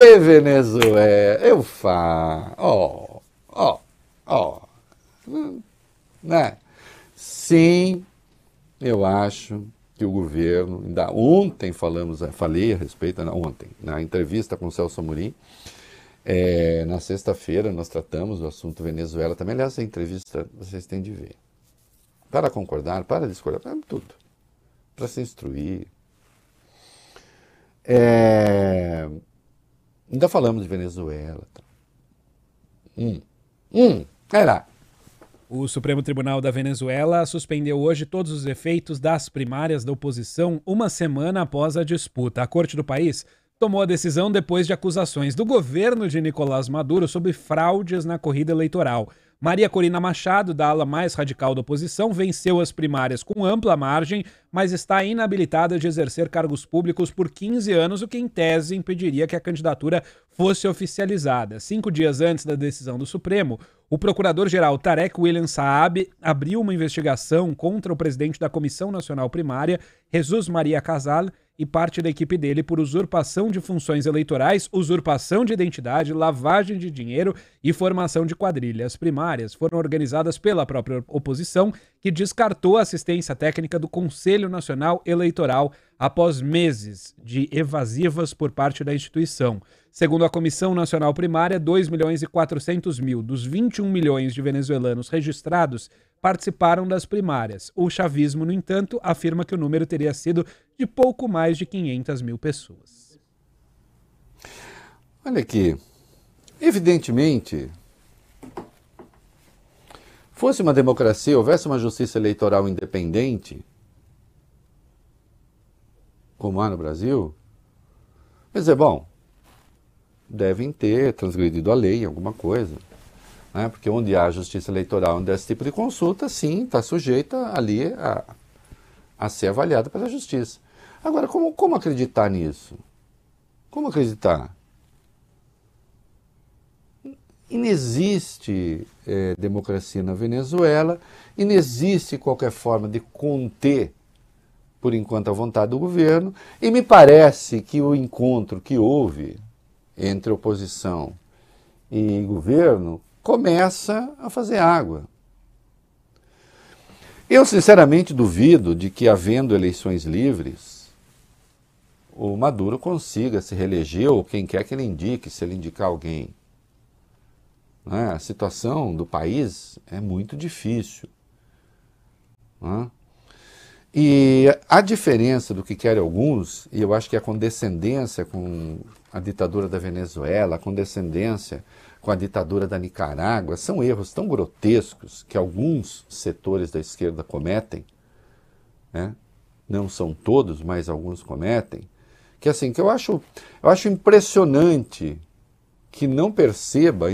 E Venezuela, eu falo, ó, ó, ó, né? Sim, eu acho que o governo, ainda ontem falamos, falei a respeito, não, ontem, na entrevista com o Celso Amorim, é, na sexta-feira nós tratamos do assunto Venezuela também. Aliás, a entrevista vocês têm de ver. Para concordar, para discordar, para tudo. Para se instruir. É, ainda falamos de Venezuela. Tá? Hum. Hum. Era. O Supremo Tribunal da Venezuela suspendeu hoje todos os efeitos das primárias da oposição uma semana após a disputa. A corte do país tomou a decisão depois de acusações do governo de Nicolás Maduro sobre fraudes na corrida eleitoral. Maria Corina Machado, da ala mais radical da oposição, venceu as primárias com ampla margem, mas está inabilitada de exercer cargos públicos por 15 anos, o que, em tese, impediria que a candidatura fosse oficializada. Cinco dias antes da decisão do Supremo, o procurador-geral Tarek William Saab abriu uma investigação contra o presidente da Comissão Nacional Primária, Jesus Maria Casal, e parte da equipe dele por usurpação de funções eleitorais, usurpação de identidade, lavagem de dinheiro e formação de quadrilhas. primárias foram organizadas pela própria oposição, que descartou a assistência técnica do Conselho Nacional Eleitoral após meses de evasivas por parte da instituição. Segundo a Comissão Nacional Primária, 2 milhões e 400 mil dos 21 milhões de venezuelanos registrados participaram das primárias. O chavismo, no entanto, afirma que o número teria sido de pouco mais de 500 mil pessoas. Olha aqui, evidentemente, fosse uma democracia, houvesse uma justiça eleitoral independente, como há no Brasil, mas é bom, devem ter transgredido a lei, alguma coisa. Né? Porque onde há justiça eleitoral, onde há esse tipo de consulta, sim, está sujeita ali a, a ser avaliada pela justiça. Agora, como, como acreditar nisso? Como acreditar? Inexiste é, democracia na Venezuela, inexiste qualquer forma de conter, por enquanto, a vontade do governo, e me parece que o encontro que houve entre oposição e governo começa a fazer água. Eu sinceramente duvido de que, havendo eleições livres, o Maduro consiga se reeleger ou quem quer que ele indique, se ele indicar alguém. Né? A situação do país é muito difícil. Né? E a diferença do que querem alguns, e eu acho que a condescendência com a ditadura da Venezuela, a condescendência com a ditadura da Nicarágua, são erros tão grotescos que alguns setores da esquerda cometem, né? não são todos, mas alguns cometem, que assim, que eu acho, eu acho impressionante que não perceba,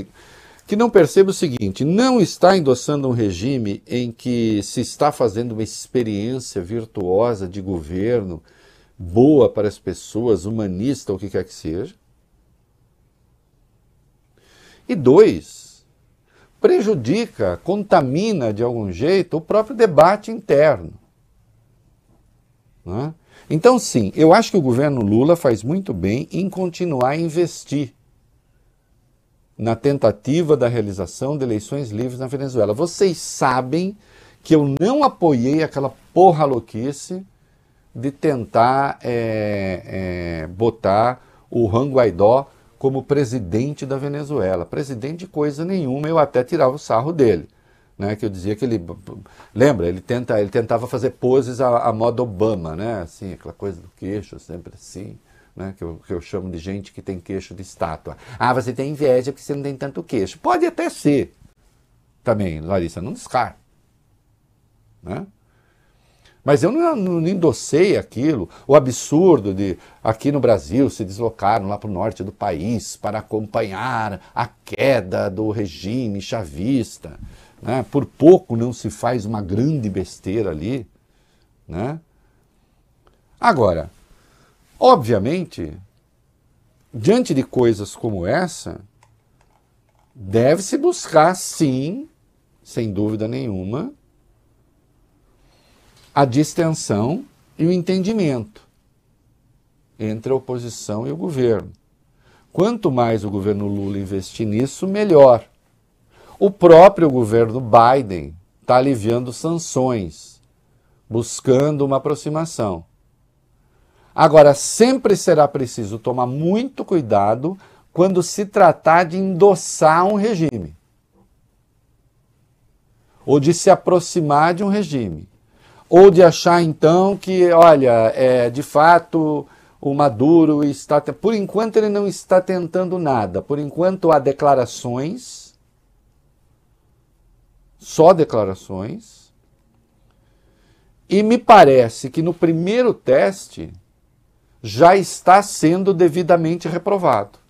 que não perceba o seguinte, não está endossando um regime em que se está fazendo uma experiência virtuosa de governo, boa para as pessoas, humanista, o que quer que seja, e dois, prejudica, contamina de algum jeito o próprio debate interno. Né? Então, sim, eu acho que o governo Lula faz muito bem em continuar a investir na tentativa da realização de eleições livres na Venezuela. Vocês sabem que eu não apoiei aquela porra louquice de tentar é, é, botar o Juan Guaidó como presidente da Venezuela. Presidente de coisa nenhuma, eu até tirava o sarro dele. Né, que eu dizia que ele. Lembra? Ele, tenta, ele tentava fazer poses à, moda Obama, né? Assim, aquela coisa do queixo, sempre assim. Né, que, eu, que eu chamo de gente que tem queixo de estátua. Ah, você tem inveja porque você não tem tanto queixo. Pode até ser. Também, Larissa, não descarta. Né? Mas eu não, não endossei aquilo, o absurdo de aqui no Brasil se deslocaram lá para o norte do país para acompanhar a queda do regime chavista. Né? Por pouco não se faz uma grande besteira ali. Né? Agora, obviamente, diante de coisas como essa, deve-se buscar, sim, sem dúvida nenhuma, a distensão e o entendimento entre a oposição e o governo. Quanto mais o governo Lula investir nisso, melhor. O próprio governo Biden está aliviando sanções, buscando uma aproximação. Agora, sempre será preciso tomar muito cuidado quando se tratar de endossar um regime ou de se aproximar de um regime, ou de achar então que, olha, é, de fato o Maduro está. Por enquanto ele não está tentando nada, por enquanto há declarações, só declarações, e me parece que no primeiro teste já está sendo devidamente reprovado.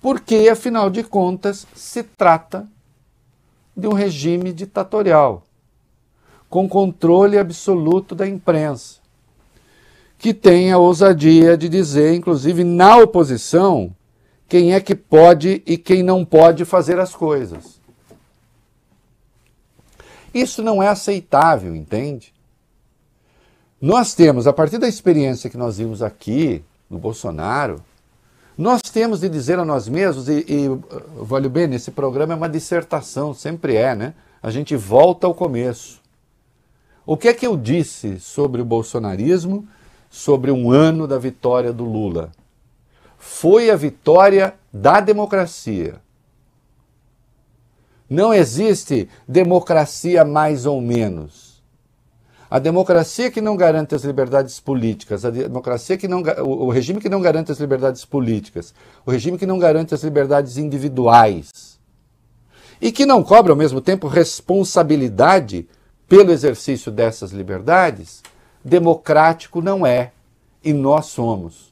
porque, afinal de contas, se trata de um regime ditatorial, com controle absoluto da imprensa, que tem a ousadia de dizer, inclusive na oposição, quem é que pode e quem não pode fazer as coisas. Isso não é aceitável, entende? Nós temos, a partir da experiência que nós vimos aqui no Bolsonaro, nós temos de dizer a nós mesmos, e, e vale bem, esse programa é uma dissertação, sempre é, né? A gente volta ao começo. O que é que eu disse sobre o bolsonarismo, sobre um ano da vitória do Lula? Foi a vitória da democracia. Não existe democracia mais ou menos. A democracia que não garante as liberdades políticas, a democracia que não, o regime que não garante as liberdades políticas, o regime que não garante as liberdades individuais e que não cobra ao mesmo tempo responsabilidade pelo exercício dessas liberdades, democrático não é e nós somos.